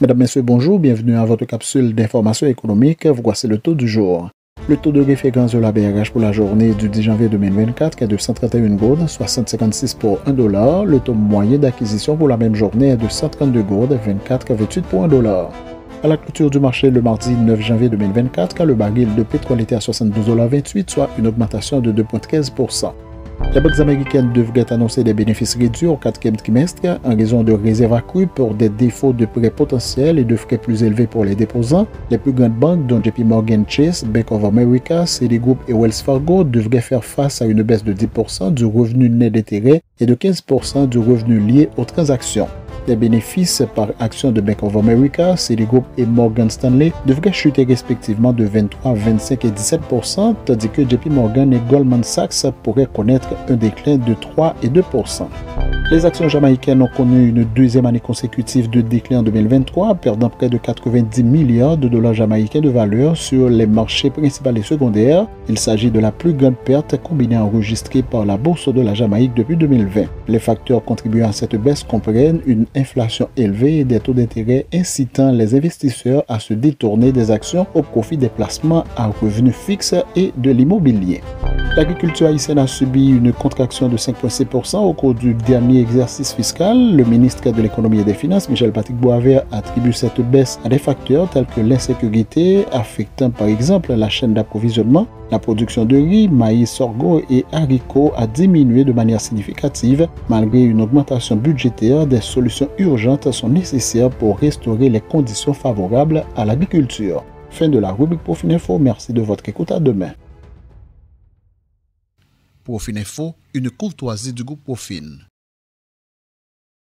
Mesdames, Messieurs, bonjour, bienvenue à votre capsule d'information économique. Voici le taux du jour. Le taux de référence de la BRH pour la journée du 10 janvier 2024 est de 131 gourdes, soit 156 pour 1 dollar. Le taux moyen d'acquisition pour la même journée est de 132 gourdes, 24,28 pour 1 dollar. À la clôture du marché le mardi 9 janvier 2024, quand le baril de pétrole était à 72,28 soit une augmentation de 2,15 les banques américaines devraient annoncer des bénéfices réduits au quatrième trimestre en raison de réserves accrues pour des défauts de prêts potentiels et de frais plus élevés pour les déposants. Les plus grandes banques, dont JP Morgan Chase, Bank of America, Citigroup et Wells Fargo, devraient faire face à une baisse de 10% du revenu net d'intérêt et de 15% du revenu lié aux transactions. Les bénéfices par action de Bank of America, Citigroup et Morgan Stanley devraient chuter respectivement de 23, 25 et 17% tandis que JP Morgan et Goldman Sachs pourraient connaître un déclin de 3 et 2% les actions jamaïcaines ont connu une deuxième année consécutive de déclin en 2023, perdant près de 90 milliards de dollars jamaïcains de valeur sur les marchés principaux et secondaires. Il s'agit de la plus grande perte combinée enregistrée par la bourse de la Jamaïque depuis 2020. Les facteurs contribuant à cette baisse comprennent une inflation élevée et des taux d'intérêt incitant les investisseurs à se détourner des actions au profit des placements à revenus fixes et de l'immobilier. L'agriculture haïtienne a subi une contraction de 5,6% au cours du dernier exercice fiscal. Le ministre de l'économie et des finances, Michel Patrick Boisvert, attribue cette baisse à des facteurs tels que l'insécurité, affectant par exemple la chaîne d'approvisionnement. La production de riz, maïs, sorgho et haricots a diminué de manière significative. Malgré une augmentation budgétaire, des solutions urgentes sont nécessaires pour restaurer les conditions favorables à l'agriculture. Fin de la rubrique Profil Info. Merci de votre écoute. À demain. Profil Info, une courtoisie du groupe Profil.